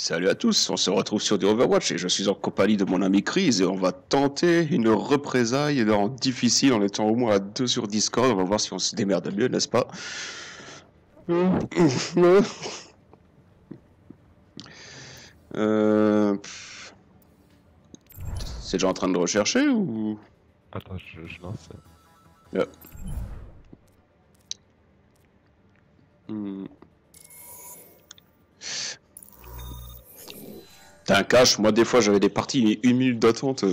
Salut à tous, on se retrouve sur du Overwatch et je suis en compagnie de mon ami Chris et on va tenter une représaille en difficile en étant au moins à deux sur Discord. On va voir si on se démerde mieux, n'est-ce pas? Euh... C'est déjà en train de rechercher ou? Attends, je, je lance. Yeah. T'as un cache, moi des fois j'avais des parties, mais une minute d'attente.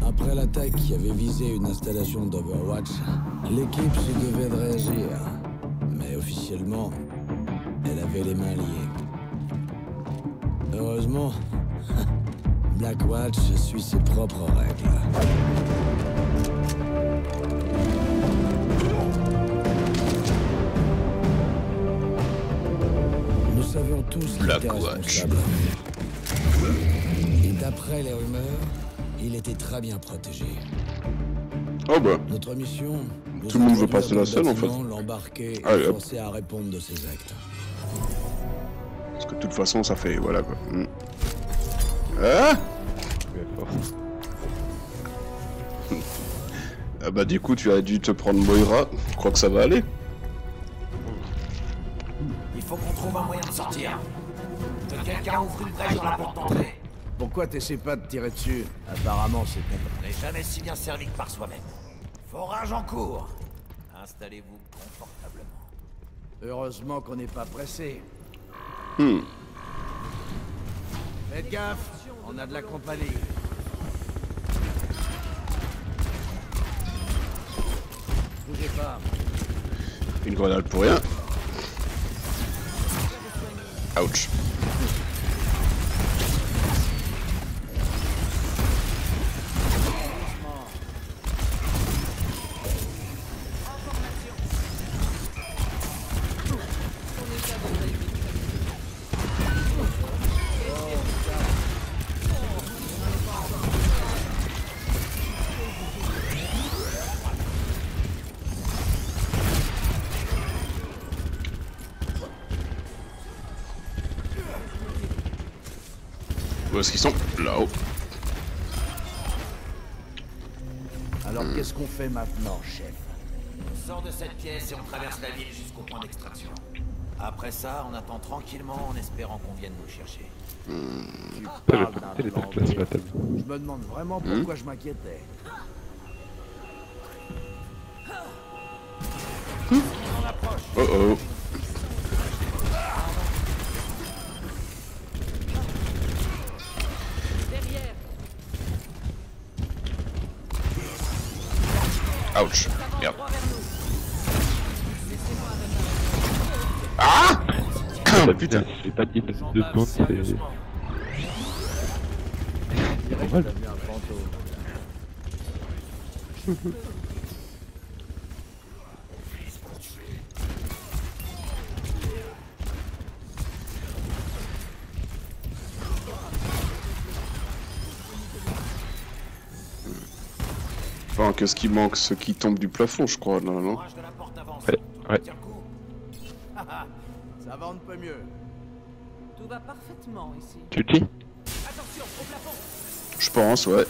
Après l'attaque qui avait visé une installation d'Overwatch, l'équipe se devait de réagir. Mais officiellement, elle avait les mains liées. Heureusement, Blackwatch suit ses propres règles. Nous savions tous Blackwatch. Et d'après les rumeurs, il était très bien protégé. Oh bah, Notre mission Tout le monde veut passer la scène, en fait. L'embarquer et forcer à répondre de ses actes. parce que de toute façon ça fait... Voilà quoi. Hmm. Ah Ah bah du coup tu as dû te prendre Moira, je crois que ça va aller. Il faut qu'on trouve un moyen de sortir. Que quelqu'un ouvre une brèche dans la porte d'entrée. Pourquoi t'essaies pas de tirer dessus? Apparemment, c'est con. On n'est jamais si bien servi que par soi-même. Forage en cours. Installez-vous confortablement. Heureusement qu'on n'est pas pressé. Hmm. Faites gaffe, on a de la compagnie. Bougez pas. Une grenade pour rien. Ouch. Où est-ce qu'ils sont Là-haut. Alors qu'est-ce qu'on fait maintenant, chef? On sort de cette pièce et on traverse la ville jusqu'au point d'extraction. Après ça, on attend tranquillement en espérant qu'on vienne nous chercher. Tu parles les B. battle. Je me demande vraiment pourquoi je m'inquiétais. Oh oh. Ouch. Merde. Ah Ça, Putain. J'ai pas dit secondes, c'est. C'est normal. Enfin, qu'est-ce qui manque Ce qui tombe du plafond, je crois, là, non avance. Ouais, ouais. Tiens le coup. Ça va un peu mieux. Tout va parfaitement ici. Tu le dis Attention, au plafond Je pense, ouais.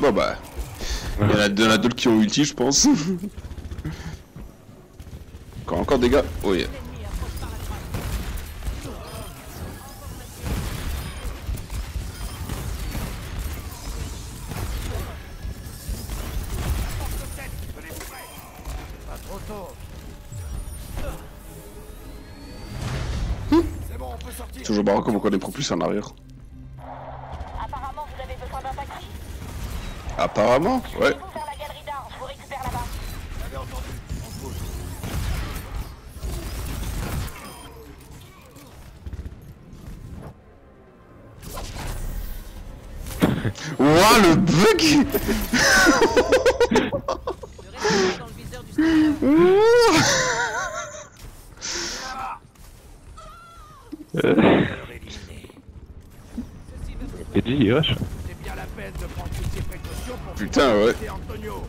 Bon bah... Il y en a, il y en a d'autres qui ont ulti, je pense. encore, encore des gars Oui. L'ennemi Connaît beaucoup plus en arrière. Apparemment, vous avez besoin d'un taxi. Apparemment, ouais. Vous faire la galerie d'art, je vous récupère là-bas. J'avais entendu. On se bouge. Ouah, le bug Le reste dans le viseur du sniper. Euh, Éliminé. Ceci veut Et dis, Yosh. T'es bien là Putain, ouais. C'est Antonio.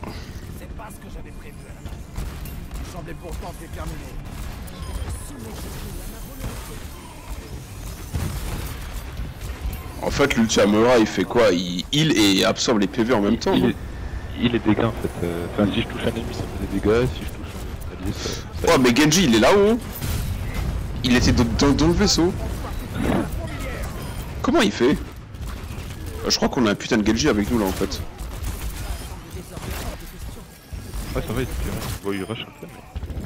C'est pas ce que j'avais prévu à la base. Il semblait pourtant déterminé. En fait, l'Ultimura, il fait quoi? Il heal et absorbe les PV en même temps. Il est, il est dégâts en fait. euh, Enfin, si je touche un ennemi, ça me fait des dégâts. Si je touche un allié, ça. ça... Ouais, mais Genji, il est là-haut. Il était dans, dans- dans le vaisseau. Comment il fait? Euh, Je crois qu'on a un putain de Genji avec nous là en fait. Ouais, ça va, il est. Bon, il rush un peu.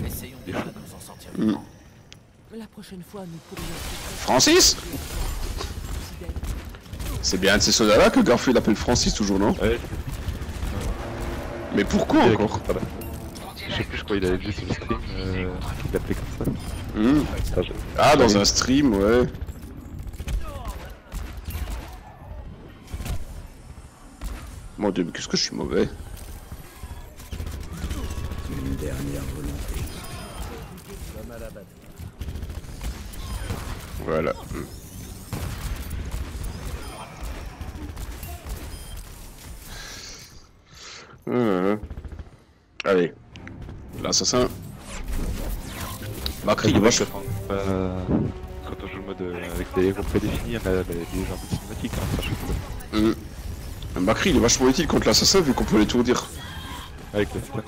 mais- Essayons déjà de nous en sortir Mm. vivants. La prochaine fois, nous pourrions... Francis C'est bien de ces soldats là que Garfield appelle Francis toujours, non Ouais, Mais pourquoi encore Voilà. Je sais plus, je crois qu'il avait dit sur le stream euh, qu'il l'appelait comme ça. Hmm. Ça, je- Ah, dans Ouais. un stream, ouais. Mon dieu, mais qu'est-ce que je suis mauvais Une dernière volonté. Voilà. Euh. Allez. L'assassin. Macri, il est vache. Euh, quand on joue le mode euh, avec des héros prédéfinis, on a des, gens de cinématiques, hein, ça je sais pas. Hmm. Macri, il est vachement utile contre l'assassin vu qu'on peut l'étourdir. Avec le stun,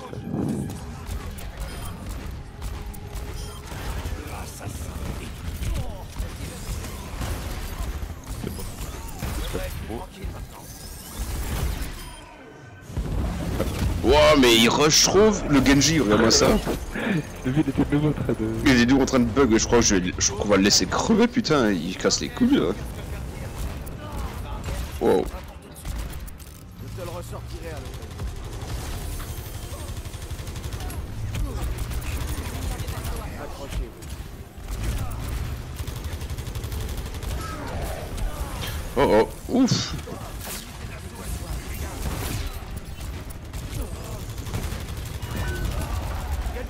rush trop le Genji, regarde-moi ça. Le vide était de nouveau en train de... Il est dur en train de bug, je crois, je, qu'on va le laisser crever, putain, il casse les couilles là. Wow.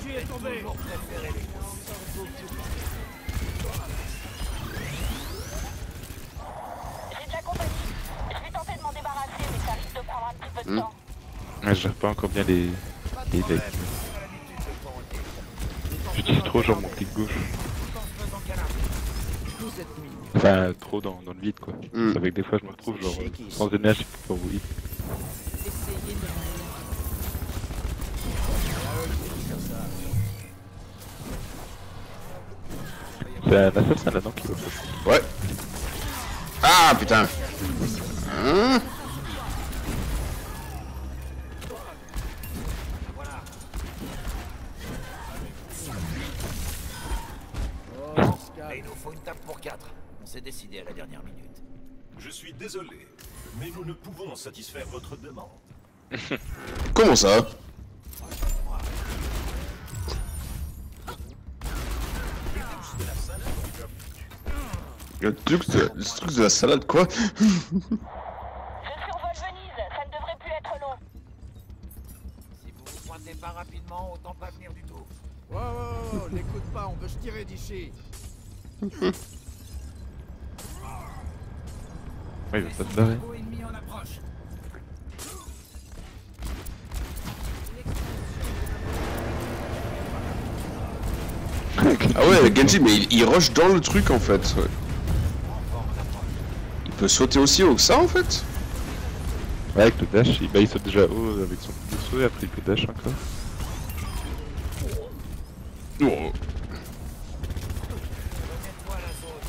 Gadji est tombé. J'ai déjà compris. Je vais tenter de m'en débarrasser, mais ça risque de prendre un petit peu de Hmm. temps. Ouais, je gère pas encore bien les... les decks. J'utilise trop genre mon clic gauche. Enfin, trop dans, dans le vide quoi. C'est vrai que des fois je me retrouve genre sans énergie pour vous hit. C'est un assassin là-dedans qui va pas. Ouais. Ah putain. Hein Il nous faut une table pour quatre. On s'est décidé à la dernière minute. Je suis désolé, mais nous ne pouvons satisfaire votre demande. Comment ça Le truc de, le truc de la salade, quoi Je survole Venise, ça ne devrait plus être long. Si vous vous pointez pas rapidement, autant pas venir du tout. Oh, oh, oh, n'écoute pas, on veut se tirer d'ici. Ouais, il va pas se barrer. Ah ouais, Genji, mais il, il rush dans le truc en fait. Peut sauter aussi haut que ça en fait Ouais, avec le dash, il, saute déjà haut avec son coup saut et après il peut dash encore. Oh. Remets-toi à la zone.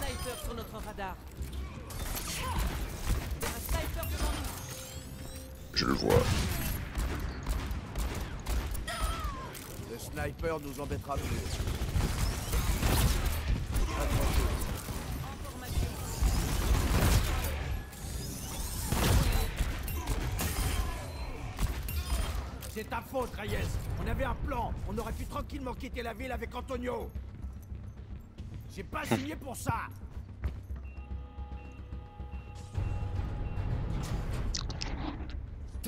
Sniper sur notre radar. Un sniper devant nous. Je le vois. Le sniper nous embêtera plus. C'est ta faute, Reyes. On avait un plan. On aurait pu tranquillement quitter la ville avec Antonio. J'ai pas signé pour ça.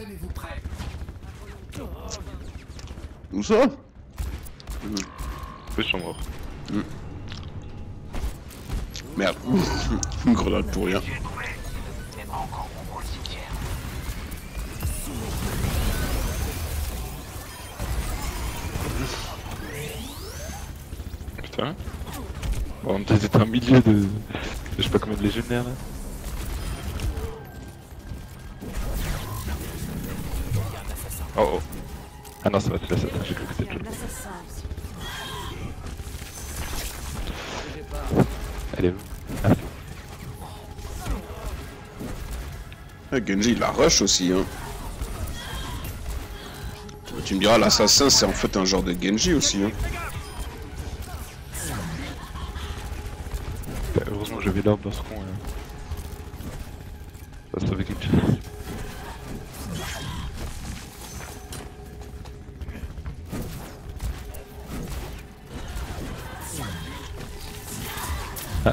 Tenez-vous prêts. Où ça Peu sont morts. Merde. Une grenade pour rien. Putain. Bon, on était un milieu de... de Je sais pas combien de légionnaires là. Oh oh. Ah non, ça va, c'est l'assassin, j'ai cru que c'était tout. Elle est où? Ah, Ah, Genji, il la rush aussi, hein. Tu me diras, l'assassin, c'est en fait un genre de Genji aussi, hein. bah, heureusement que j'avais l'ordre dans ce coin. Là. Ça quelque Ah.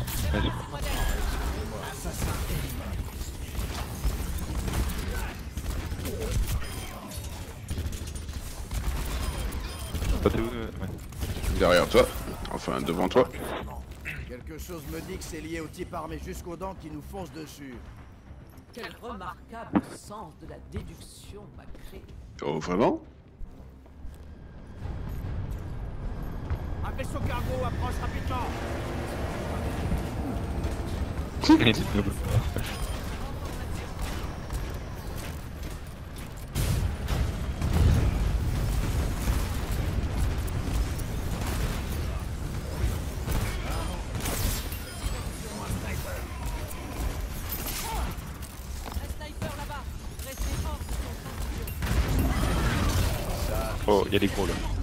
Derrière toi. Enfin, devant toi. Quelque chose me dit que c'est lié au type armé jusqu'aux dents qui nous fonce dessus. Quel remarquable sens de la déduction, Macré. Oh, vraiment? Un vaisseau cargo approche rapidement. Oh, il y a des gros là.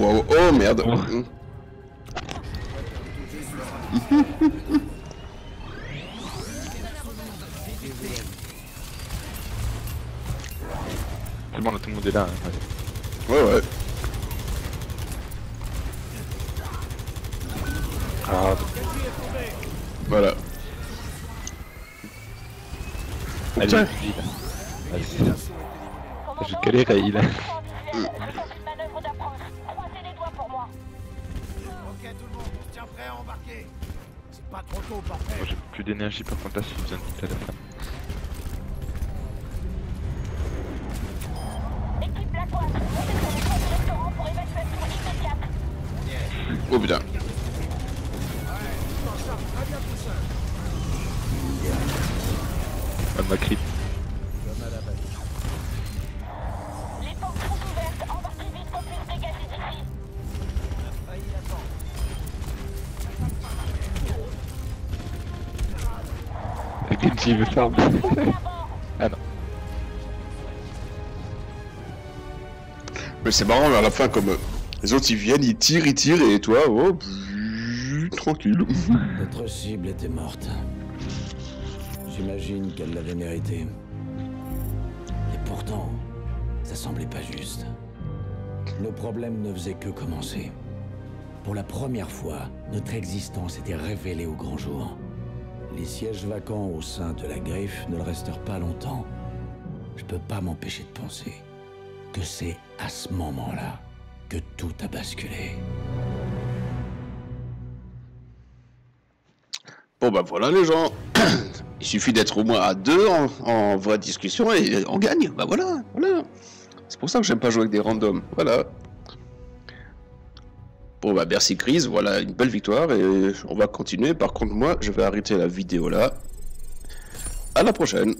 Oh merde Oh. C'est bon, là, tout le monde est là. hein, ouais. Ouais. Ah, Voilà. allez. Vas-y. J'ai galéré, il a... pas trop tôt. Moi, j'ai plus d'énergie par contre là, si besoin de à la fin. Oh putain. Ah, ma crypte. Genji veut faire... ah non. Mais c'est marrant, à la fin, comme euh, les autres ils viennent, ils tirent, ils tirent, et toi, oh, pff, tranquille. Notre cible était morte. J'imagine qu'elle l'avait mérité. Et pourtant, ça semblait pas juste. Nos problèmes ne faisaient que commencer. Pour la première fois, notre existence était révélée au grand jour. Les sièges vacants au sein de la griffe ne le restèrent pas longtemps. Je peux pas m'empêcher de penser que c'est à ce moment-là que tout a basculé. Bon bah voilà les gens. Il suffit d'être au moins à deux en, en vraie discussion et on gagne. Bah voilà, voilà. C'est pour ça que j'aime pas jouer avec des randoms. Voilà. Bon bah merci Chris, voilà une belle victoire et on va continuer. Par contre moi je vais arrêter la vidéo là. À la prochaine.